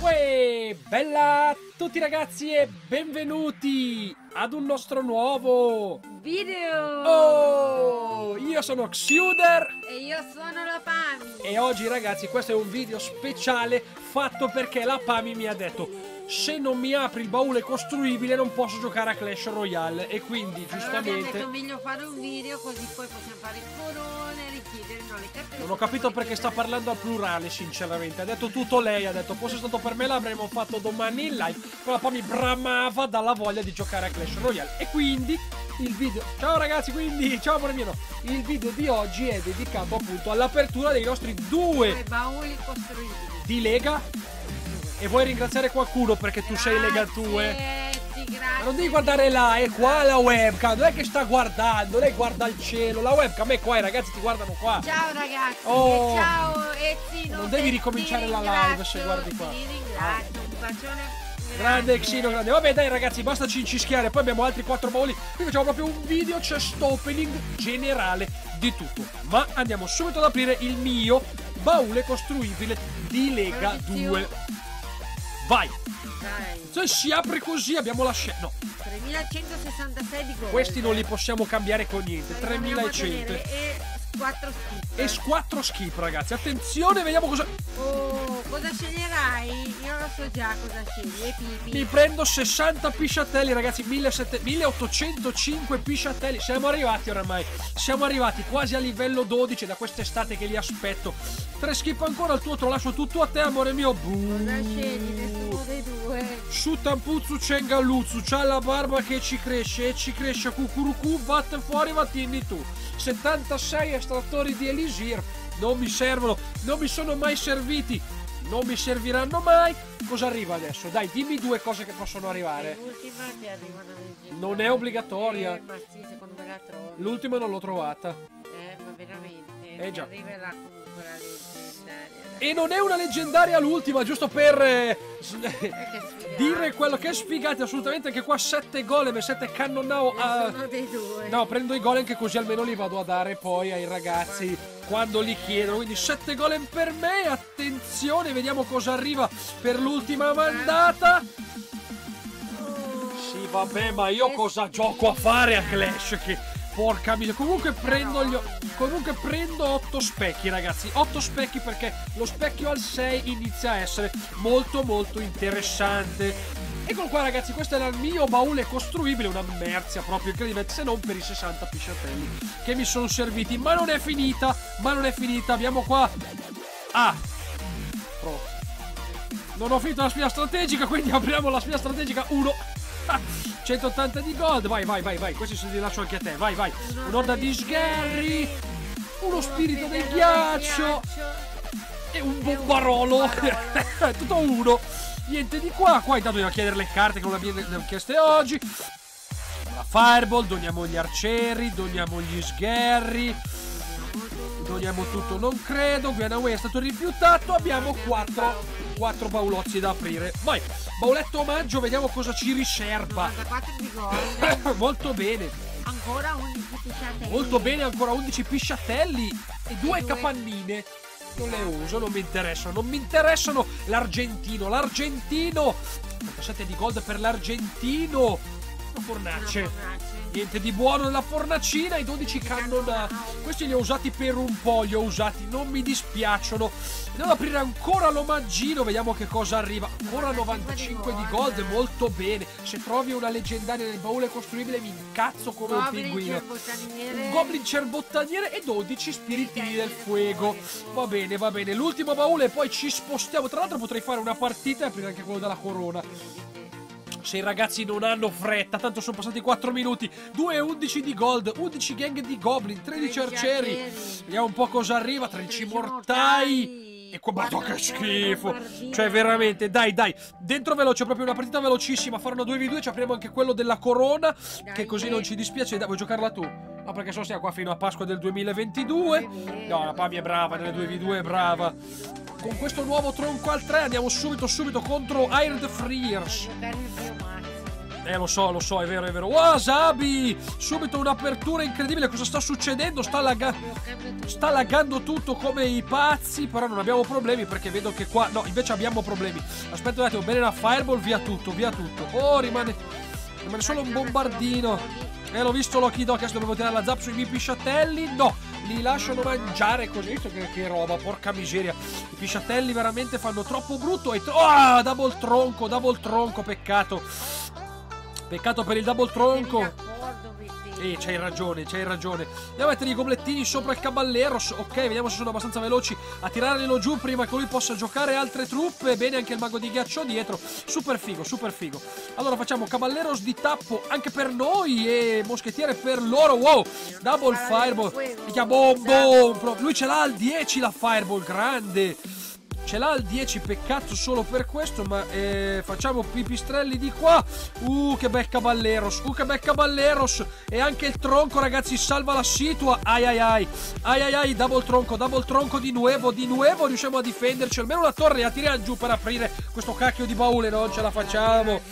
Uè, bella a tutti ragazzi e benvenuti ad un nostro nuovo Video! Oh, io sono Xuder E io sono la Pami! e oggi ragazzi questo è un video speciale fatto perché la Pami mi ha detto se non mi apri il baule costruibile non posso giocare a Clash Royale e quindi Allora giustamente detto meglio fare un video così poi possiamo fare corone, richiedere no, le carte. non ho capito perché sta parlando al plurale sinceramente ha detto tutto lei ha detto fosse stato per me l'avremmo fatto domani in live però la Pami bramava dalla voglia di giocare a Clash Royale e quindi il video ciao ragazzi quindi ciao amore mio il video di oggi è dedicato appunto all'apertura dei nostri due Due bauli costruibili. di Lega e vuoi ringraziare qualcuno perché tu sei Lega 2 Sì, grazie. Ma non devi guardare là, è qua la webcam, non è che sta guardando, lei guarda il cielo, la webcam è qua, i ragazzi ti guardano qua. Ciao ragazzi, Oh. e ciao Ezino. Non devi ricominciare la live se guardi qua. Ti ringrazio, un bacione. Grande grazie. Xino, grande. Vabbè dai ragazzi, basta cincischiare, poi abbiamo altri quattro bauli. Qui facciamo proprio un video chest opening generale di tutto. Ma andiamo subito ad aprire il mio baule costruibile di Lega 2. Vai! Dai, Se si apre così abbiamo la scelta. No, 3166 di gol. questi non li possiamo cambiare con niente. Noi dobbiamo 3100. tenere E 4 skip. E 4 skip ragazzi. Attenzione, vediamo cosa... Oh, cosa sceglierai? Io lo so già cosa scegli. E Pipi. Mi prendo 60 pisciatelli, ragazzi. 1700 1805 pisciatelli. Siamo arrivati oramai. Siamo arrivati quasi a livello 12 da quest'estate che li aspetto. Tre skip ancora al tuo, te lo lascio tutto a te, amore mio. Cosa scegli? Buh. Nessuno dei due. Su Tampuzzu Cengalluzzu, c'ha la barba che ci cresce e ci cresce cucurucu, vatte fuori, vattini tu. 76 estrattori di Elisir, non mi servono, non mi sono mai serviti, non mi serviranno mai. Cosa arriva adesso? Dai, dimmi due cose che possono arrivare. L'ultima che arriva. Non è obbligatoria. Eh, ma sì, secondo me la trovo. L'ultima non l'ho trovata. Eh, ma veramente. Eh, già. Arriverà comunque la leggendaria. E non è una leggendaria l'ultima, giusto per eh, Eh, dire quello che è sfigati assolutamente anche qua 7 golem e 7 cannonau a... Nessuno dei due. No, prendo i golem che così almeno li vado a dare poi ai ragazzi quando li chiedono. Quindi 7 golem per me. Attenzione, vediamo cosa arriva per l'ultima mandata. Sì, vabbè, ma io cosa gioco a fare a Clash? Che porca miseria. Comunque prendo gli. Comunque prendo 8 specchi, ragazzi. 8 specchi perché lo specchio al 6 inizia a essere molto molto interessante. Eccolo qua ragazzi, questo era il mio baule costruibile, una merzia proprio incredibile, se non per i 60 pisciatelli che mi sono serviti. Ma non è finita, ma non è finita, abbiamo qua... Ah! Pro. Non ho finito la spia strategica, quindi apriamo la spia strategica 1. 180 di gold, vai, vai, vai, vai. Questi se li lascio anche a te, vai, vai. Un'orda di sgherri, uno spirito del ghiaccio e un bombarolo. Tutto uno. Niente di qua. Qua intanto dobbiamo chiedere le carte che non abbiamo chieste oggi. La fireball, doniamo gli arcieri, doniamo gli sgherri. Doniamo tutto, non credo. Guianaway è stato rifiutato. Abbiamo quattro, quattro baulozzi da aprire. Vai, bauletto omaggio, vediamo cosa ci riserva. 94 di gol. Molto bene, Ancora 11 pisciatelli. molto bene, ancora 11 pisciatelli e due due. capannine. Non le uso, non mi interessano, non mi interessano l'argentino, l'argentino. 87 di gold per l'argentino. Fornace. Niente di buono nella fornacina, i 12 cannon. Questi li ho usati per un po', li ho usati, non mi dispiacciono. Devo aprire ancora l'omaggino, vediamo che cosa arriva. Ancora 95 di gold, molto bene. Se trovi una leggendaria nel baule costruibile mi incazzo come un pinguino. Un goblin cerbottaniere e 12 spiritini del fuego. Va bene, va bene. L'ultimo baule e poi ci spostiamo. Tra l'altro potrei fare una partita e aprire anche quello della corona. Se i ragazzi non hanno fretta, tanto sono passati 4 minuti. 2 e 11 di gold, 11 gang di goblin, 13 13 arcieri. arcieri. Vediamo un po' cosa arriva. 13 13 mortai. mortai. E qua, guarda che schifo. Cioè, veramente, dai, dai. Dentro veloce, proprio una partita velocissima. Fare una 2v2. Ci apriamo anche quello della corona. Dai, che così non ci dispiace. Dai, vuoi giocarla tu? No, perché so stiamo qua fino a Pasqua del 2022. No, la Pami è brava, nelle 2v2 è brava. Con questo nuovo tronco al 3 andiamo subito, subito contro Iron Freers. Eh, lo so, lo so, è vero, è vero. Wasabi! Subito un'apertura incredibile. Cosa sta succedendo? Sta, lagga- sta laggando tutto come i pazzi. Però non abbiamo problemi perché vedo che qua. No, invece abbiamo problemi. Aspetta un attimo, bene la fireball, via tutto, via tutto. Oh, rimane. Rimane solo un bombardino. Eh, l'ho visto Loki Dog, adesso dovevo tirare la zap sui miei pisciatelli. No, li lasciano mangiare così. Visto che, che roba, porca miseria. I pisciatelli veramente fanno troppo brutto. E. Ah, double tronco, double tronco, peccato. Peccato per il double tronco. Eh, c'hai ragione, c'hai ragione. Andiamo a mettere i goblettini sopra il caballero. Ok, vediamo se sono abbastanza veloci a tirarglielo giù prima che lui possa giocare altre truppe. Bene, anche il mago di ghiaccio dietro. Super figo, super figo. Allora facciamo caballeros di tappo anche per noi e moschettiere per loro. Wow, double fireball. Minchia, boom, boom. Lui ce l'ha al 10 la fireball, grande. Ce l'ha al 10, peccato solo per questo, ma eh, facciamo pipistrelli di qua. Uh, che bel caballeros, uh, che bel caballeros. E anche il tronco, ragazzi, salva la situa. Ai ai ai, ai ai ai, double tronco, double tronco di nuovo, di nuovo riusciamo a difenderci. Almeno una torre la tiriamo giù per aprire questo cacchio di baule, non ce la facciamo.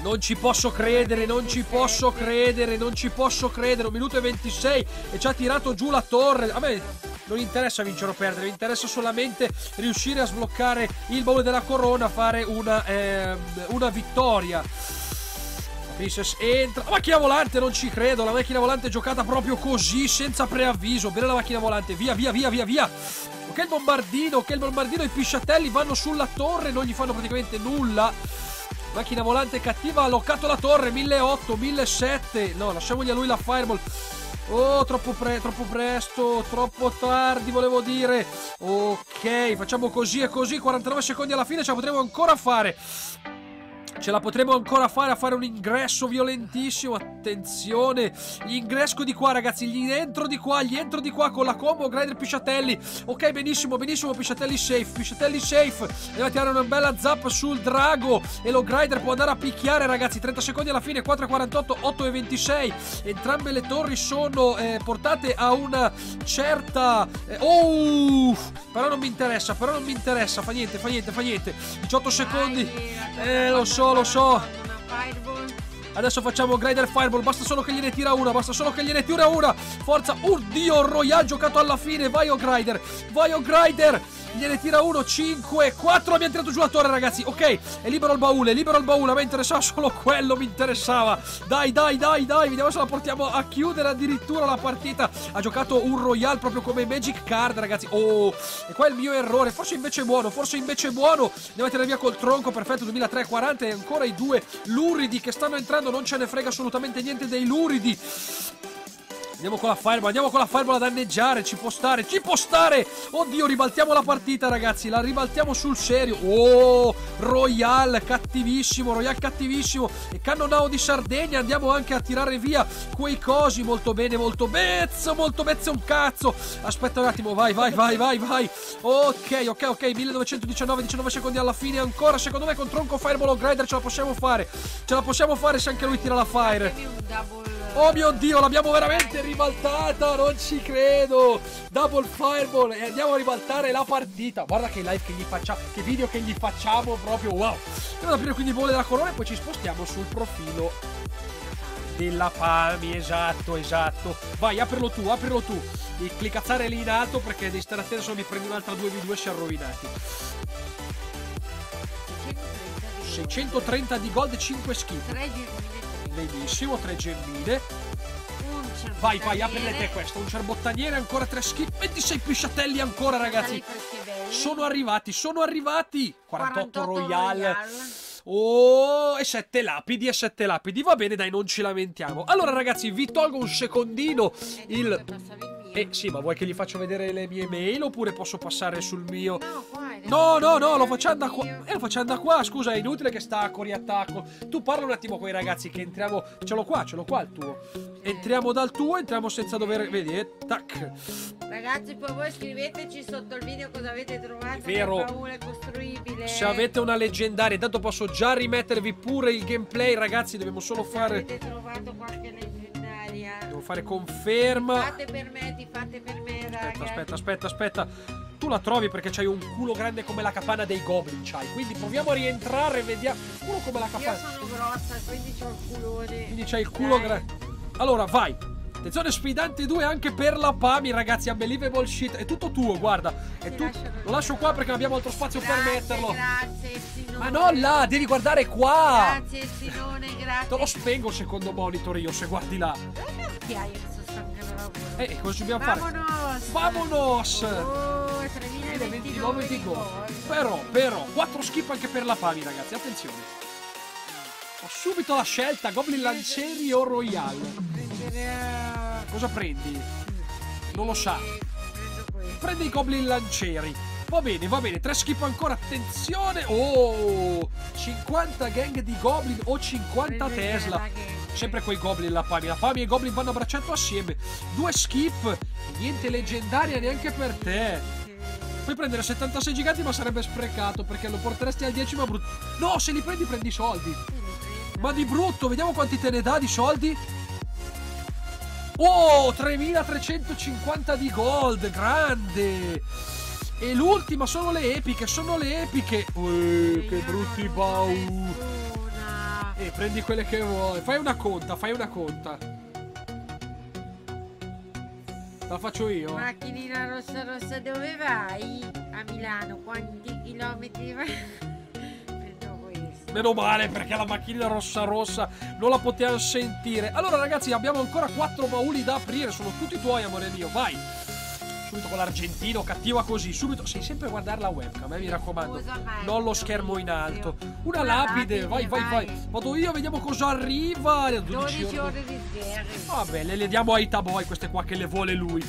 Non ci posso credere, non ci posso credere, non ci posso credere. Un minuto e 26 e ci ha tirato giù la torre. A me non interessa vincere o perdere, mi interessa solamente riuscire a sbloccare il baule della corona, fare una, eh, una vittoria. Princess entra. La macchina volante, non ci credo. La macchina volante è giocata proprio così, senza preavviso. Bene la macchina volante. Via, via, via, via, via. Ok, il bombardino. Ok, il bombardino. I pisciatelli vanno sulla torre. Non gli fanno praticamente nulla. Macchina volante cattiva. Ha loccato la torre. 1800, 1700. No, lasciamogli a lui la fireball. Oh, troppo, pre troppo presto, troppo tardi, volevo dire. Ok, facciamo così e così. 49 secondi alla fine ce la potremo ancora fare. Ce la potremo ancora fare a fare un ingresso violentissimo. Attenzione. Gli ingresco di qua, ragazzi. Gli entro di qua, gli entro di qua con la combo Grider Pisciatelli. Ok, benissimo, benissimo. Pisciatelli safe. Pisciatelli safe. Deve tirare una bella zap sul drago. E lo Grider può andare a picchiare, ragazzi. 30 secondi alla fine. 4,48, 8,26. Entrambe le torri sono eh, portate a una certa. Eh, oh! Però non mi interessa, però non mi interessa. Fa niente, fa niente, fa niente. 18 secondi. Eh, lo so lo so. Adesso facciamo Grider Fireball. Basta solo che gliene tira una. Basta solo che gliene tira una. Forza. Oddio, Royal giocato alla fine. Vai, O Grider. Vai, O Grider. Gliene tira uno, 5, 4. Abbiamo tirato giù la torre, ragazzi. Ok, è libero il baule, è libero il baule. A me interessava solo quello, mi interessava. Dai, dai, dai, dai. Vediamo se la portiamo a chiudere addirittura la partita. Ha giocato un Royal proprio come Magic Card, ragazzi. Oh, e qua è il mio errore. Forse invece è buono, forse invece è buono. Andiamo a tirare via col tronco, perfetto. 2340 e ancora i due luridi che stanno entrando. Non ce ne frega assolutamente niente dei luridi. Andiamo con la fireball, andiamo con la fireball a danneggiare, ci può stare, ci può stare! Oddio, ribaltiamo la partita, ragazzi, la ribaltiamo sul serio. Oh, Royal, cattivissimo, Royal cattivissimo. E Cannonao di Sardegna, andiamo anche a tirare via quei cosi. Molto bene, molto bezzo, molto bezzo un cazzo. Aspetta un attimo, vai, vai, vai, vai, vai. Ok, ok, ok, 1219, 19 secondi alla fine ancora. Secondo me con tronco fireball o grider ce la possiamo fare. Ce la possiamo fare se anche lui tira la fire. Oh mio Dio, l'abbiamo veramente ribaltata, non ci credo. Double fireball e andiamo a ribaltare la partita. Guarda che live che gli facciamo, che video che gli facciamo proprio wow. Andiamo ad aprire quindi il volo della corona e poi ci spostiamo sul profilo della Palmi, esatto, esatto. Vai, aprilo tu, aprilo tu. Devi clicazzare lì in alto perché devi stare attento se non mi prendi un'altra 2v2 si è rovinati. 630 di gold e 5 schifo. 3 Benissimo, tre gemmine. Vai, vai, aprile te questo. Un cerbottaniere, ancora tre schifo. 26 pisciatelli ancora, ragazzi. Sono arrivati, sono arrivati. 48, 48 Royal. Royal. Oh, e sette lapidi, e sette lapidi. Va bene, dai, non ci lamentiamo. Allora, ragazzi, vi tolgo un secondino il... Eh sì, ma vuoi che gli faccio vedere le mie mail oppure posso passare sul mio... No, No, no, no, lo facciamo da qua. Eh, lo facciamo da qua. Scusa, è inutile che stacco, riattacco. Tu parla un attimo con i ragazzi che entriamo. Ce l'ho qua, ce l'ho qua il tuo. Entriamo dal tuo, entriamo senza dover. Vedi, eh? Tac. Ragazzi, poi voi scriveteci sotto il video cosa avete trovato. Vero. Baule costruibile. Se avete una leggendaria, intanto posso già rimettervi pure il gameplay, ragazzi. Dobbiamo solo Se fare. Avete trovato qualche leggendaria. Devo fare conferma. Fate per me, ti fate per me, raga. Aspetta, aspetta, aspetta, aspetta. tu la trovi perché c'hai un culo grande come la capanna dei goblin, c'hai. Quindi proviamo a rientrare e vediamo. Culo come la Io capanna. sono grossa, quindi ho il culone. Quindi c'hai il culo grande. Allora, vai. Attenzione sfidante 2 anche per la Pami, ragazzi. Unbelievable shit. È tutto tuo, guarda. È tu- lascio- Lo lascio qua perché non abbiamo altro spazio per Grazie, metterlo. Grazie, Sinone. Ma non là, devi guardare qua. Grazie, Sinone, grazie. Te lo spengo il secondo monitor io, se guardi là. Occhiaie che sono stanca da lavoro. Eh, cosa dobbiamo fare? Vamonos! Vamonos! Oh, 3029 29 di gol. Però, però, 4 skip anche per la Pami, ragazzi. Attenzione. Ho subito la scelta: Goblin Lancieri o Royale. Prenderò... Cosa prendi? Non lo sa. Prendo. Prende i Goblin Lancieri. Va bene, va bene. Tre skip ancora. Attenzione. Oh! 50 gang di Goblin o 50 Prendo Tesla. Sempre quei Goblin la Pami. La Pami e i Goblin vanno a braccetto assieme. Due skip. Niente leggendaria neanche per te. Puoi prendere 76 giganti ma sarebbe sprecato perché lo porteresti al 10 ma brutto. No, se li prendi prendi i soldi. Ma di brutto, vediamo quanti te ne dà di soldi. Oh, 3350 di gold, grande. E l'ultima sono le epiche, sono le epiche. Uè, che brutti baù. E prendi quelle che vuoi. Fai una conta, fai una conta. La faccio io. Macchinina rossa rossa dove vai? A Milano, quanti chilometri vai? Meno male perché la macchinina rossa rossa non la potevamo sentire. Allora ragazzi abbiamo ancora quattro bauli da aprire, sono tutti tuoi amore mio, vai. Subito con l'argentino, cattiva così, subito. Sei sempre a guardare la webcam, eh, mi raccomando. Non lo schermo in alto. Una lapide, vai, vai, vai. Vado io, vediamo cosa arriva. 12, 12 ore di sgherri. Vabbè, le, le diamo ai Taboy queste qua che le vuole lui.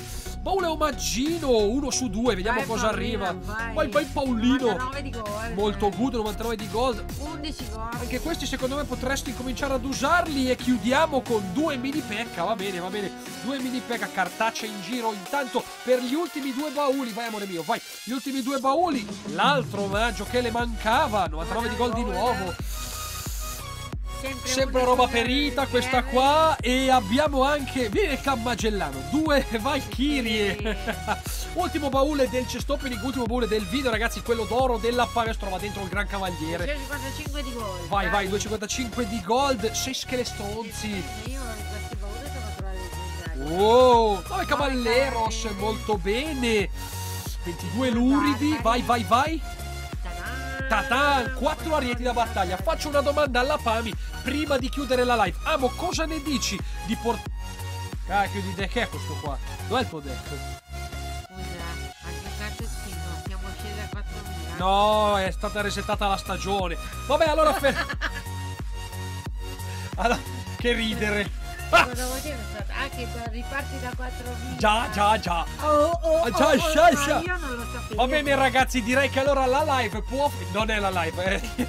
Baule omaggino, uno su due, vediamo Vai, cosa Paolina, arriva. vai. Vai, vai Paolino. 99 di gol. Molto good, 99 di gold. 11 gol. Anche questi secondo me potresti cominciare ad usarli e chiudiamo con due mini pecca, va bene, va bene, due mini pecca, cartacea in giro intanto per gli ultimi due bauli, vai amore mio, vai, gli ultimi due bauli, l'altro omaggio che le mancava, 99 di gol di nuovo, Sempre, sempre roba perita zero, questa qua e abbiamo anche, viene il Cammagellano, due Valkyrie, ultimo baule del chest opening, ultimo baule del video ragazzi, quello d'oro della Paves trova dentro il Gran Cavaliere. 155 di gol. Vai, vai, 2,55 di gold, 6 schelestronzi. Io queste paure sono tra le leggendarie. Wow, 9 cavalleros, molto bene. 22 luridi, vai, vai, vai. Tatan, 4 arieti da battaglia. Faccio una domanda alla Pami prima di chiudere la live. Amo, cosa ne dici di port... Cacchio di deck è questo qua? Dov'è il tuo deck? Scusa, ha giocato schifo, siamo scesi a 4.000. No, è stata resettata la stagione. Vabbè, allora... Fer... allora che ridere. Ah, Cosa vuol dire? Ah, che riparti da 4.000. già, già, già. Oh, oh, Ah, già, oh, già, oh, già. Io non lo sapevo. Va bene ragazzi, direi che allora la live può... Non è la live, eh.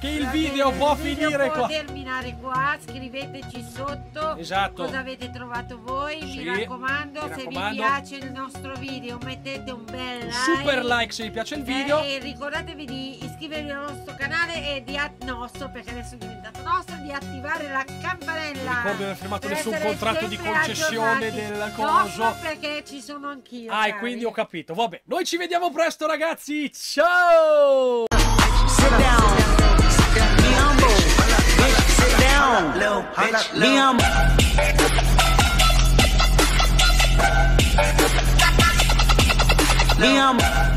Che il video può il video finire può qua. terminare qua, scriveteci sotto Esatto. cosa avete trovato voi, Sì, mi raccomando, mi se raccomando. vi piace il nostro video mettete un bel like. Super like se vi piace il video. Eh, e ricordatevi di iscrivervi al nostro canale e di nostro perché adesso è diventato nostro di attivare la campanella Ricordo di aver firmato nessun contratto di concessione del coso. perché ci sono anch'io Ah, e quindi ho capito. Vabbè, noi ci vediamo presto ragazzi. Ciao! on. Me, I'm. Me, I'm.